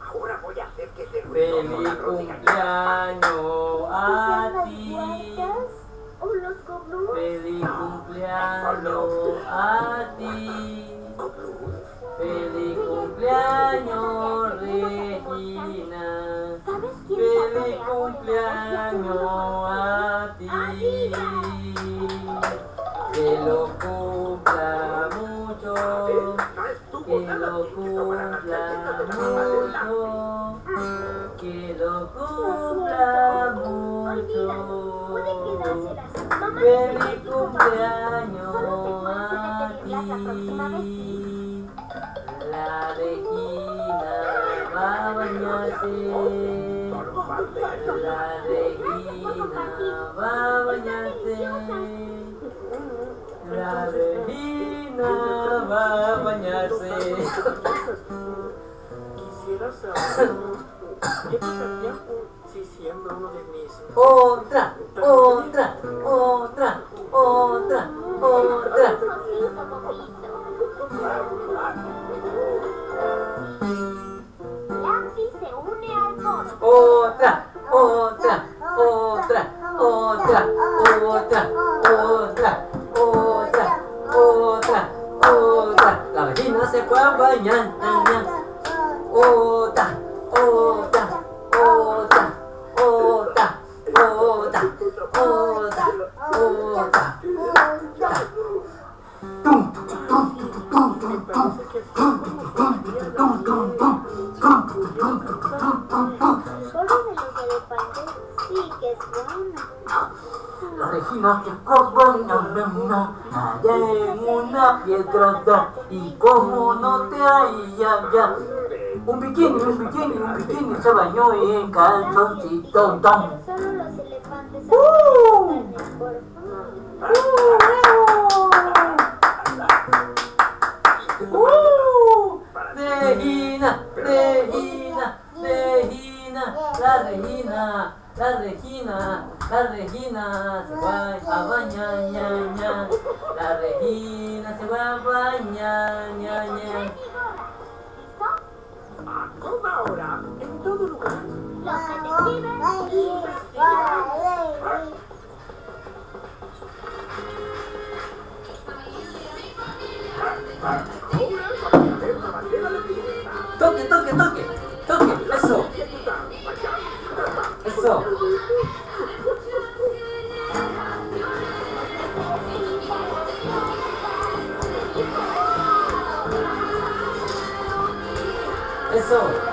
Ahora voy a hacer que te Feliz cumpleaños a ti. Feliz cumpleaños a ti. Feliz cumpleaños, Regina. ¿Sabes quién sabe Feliz cumpleaños a ti. Que lo cumpla mucho, que lo cumpla mucho. Feliz cumpleaños a ti, la regina va a bañarse. La regina va a bañarse. La regina. Va a bañarse bañarse. Quisiera saber qué pasaría si siendo uno de mis Otra, otra, otra, otra, otra. Lápiz se une al coro. Otra, otra, otra, otra, otra, mañana. Oda, oda, oda, oda, oda, oda, oda. Dum, sí que es bueno. La Regina que acompaña allá en una piedrada y como no te haya ya un bikini, un bikini, un bikini se bañó en calzoncito. Solo los elefantes. Regina, la Regina, la Regina se va a bañar, ña, ña. La Regina se va a bañar, ña, ña. ¿Listo? a toda hora, en todo lugar. Los detectives. Ahora. Toque, toque, toque, toque, yourself. So,